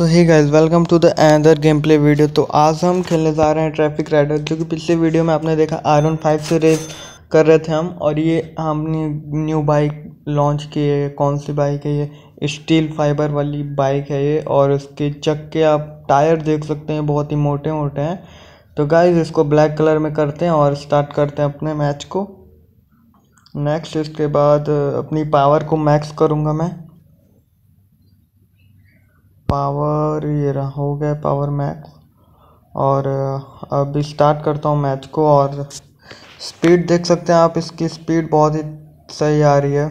तो hey guys welcome to the another game play video तो आज हम खेलने जा रहे हैं ट्रैफ़िक राइडर जो कि पिछले वीडियो में आपने देखा आयरन फाइव से रेस कर रहे थे हम, और ये हमने न्यू बाइक लॉन्च की है। कौन सी बाइक है ये? स्टील फाइबर वाली बाइक है ये, और उसके चक्के आप टायर देख सकते हैं, बहुत ही मोटे मोटे हैं। तो गाइज़ इसको ब्लैक कलर में करते हैं और स्टार्ट करते हैं अपने मैच को। नेक्स्ट इसके बाद, अपनी पावर को मैक्स करूँगा मैं। पावर, ये रहा, हो गया पावर मैक्स और अब स्टार्ट करता हूँ मैच को और स्पीड देख सकते हैं आप, इसकी स्पीड बहुत ही सही आ रही है।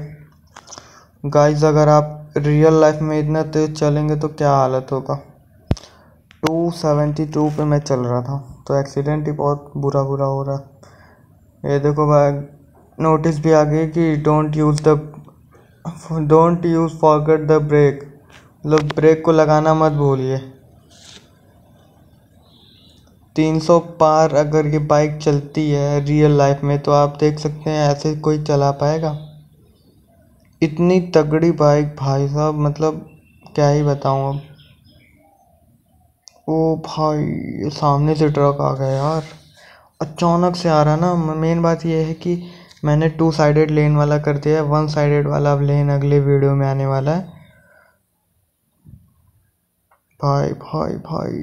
गाइस अगर आप रियल लाइफ में इतना तेज़ चलेंगे तो क्या हालत होगा? 272 पे मैं चल रहा था तो एक्सीडेंट ही बहुत बुरा बुरा हो रहा ये देखो भाई नोटिस भी आ गई कि don't use the don't use forget the break मतलब ब्रेक को लगाना मत भूलिए। 300 पार अगर ये बाइक चलती है रियल लाइफ में तो आप देख सकते हैं ऐसे कोई चला पाएगा। इतनी तगड़ी बाइक भाई साहब मतलब क्या ही बताऊँ अब। ओ भाई, सामने से ट्रक आ गया यार। अचानक से आ रहा ना, मेन बात यह है कि मैंने टू साइडेड लेन वाला कर दिया है। वन साइडेड वाला अब लेन अगले वीडियो में आने वाला है। भाई भाई भाई,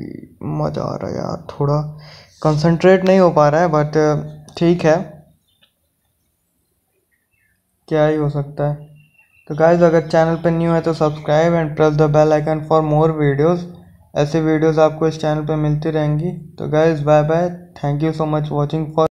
मज़ा आ रहा है यार, थोड़ा कंसंट्रेट नहीं हो पा रहा है बट ठीक है। क्या ही हो सकता है। तो गाइज़ अगर चैनल पर न्यू है तो subscribe and press the bell icon for more videos ऐसे वीडियोस आपको इस चैनल पे मिलती रहेंगी। तो guys bye bye thank you so much watching for